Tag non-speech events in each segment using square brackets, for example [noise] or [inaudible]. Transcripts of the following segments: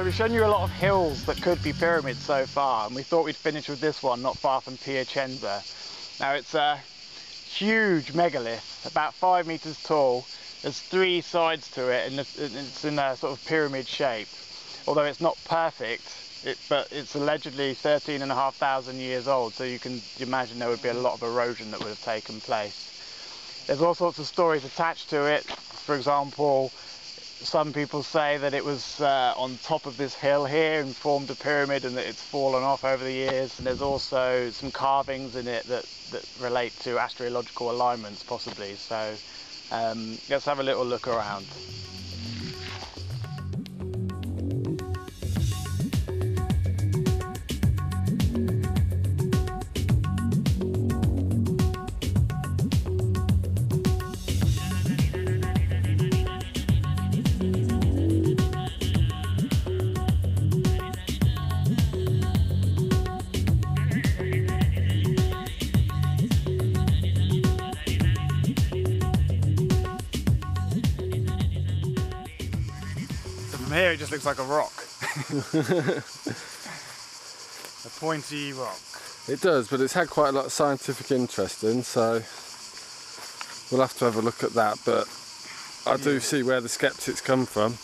so we've shown you a lot of hills that could be pyramids so far, and we thought we'd finish with this one not far from Piacenza. Now it's a huge megalith, about five meters tall. There's three sides to it, and it's in a sort of pyramid shape. Although it's not perfect, it, but it's allegedly 13 and a half thousand years old, so you can imagine there would be a lot of erosion that would have taken place. There's all sorts of stories attached to it. For example, some people say that it was uh, on top of this hill here and formed a pyramid and that it's fallen off over the years. And there's also some carvings in it that, that relate to astrological alignments possibly. So um, let's have a little look around. Here it just looks like a rock. [laughs] a pointy rock. It does, but it's had quite a lot of scientific interest in, so we'll have to have a look at that. But I do see where the skeptics come from.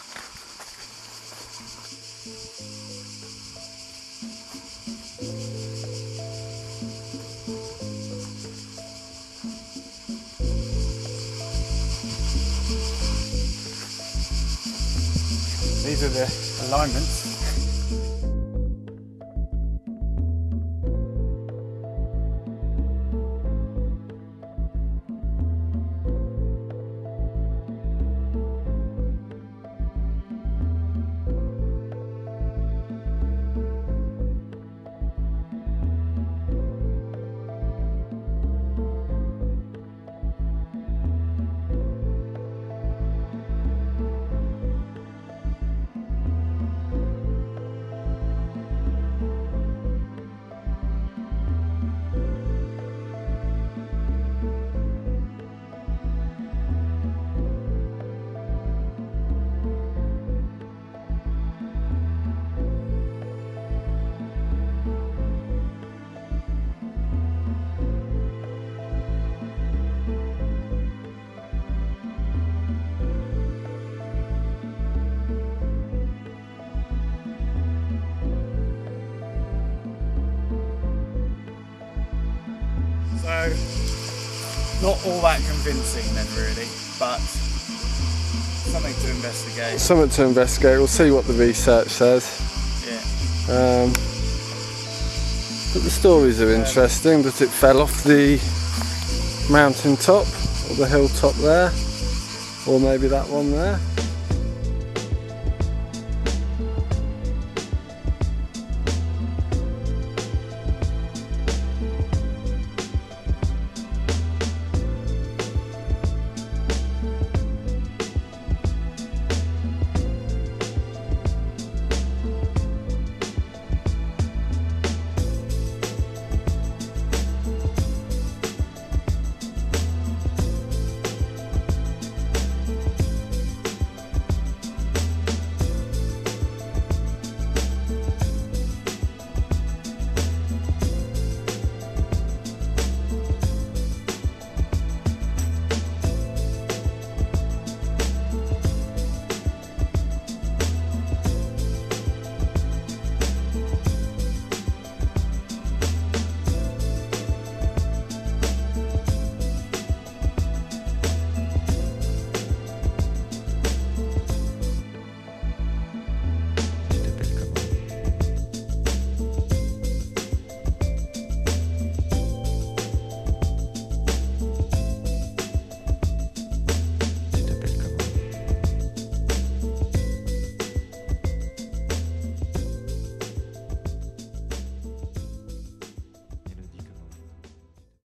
These are the alignments. So, not all that convincing then really, but something to investigate. Something to investigate. We'll see what the research says. Yeah. Um, but the stories are interesting. That it fell off the mountain top or the hilltop there, or maybe that one there.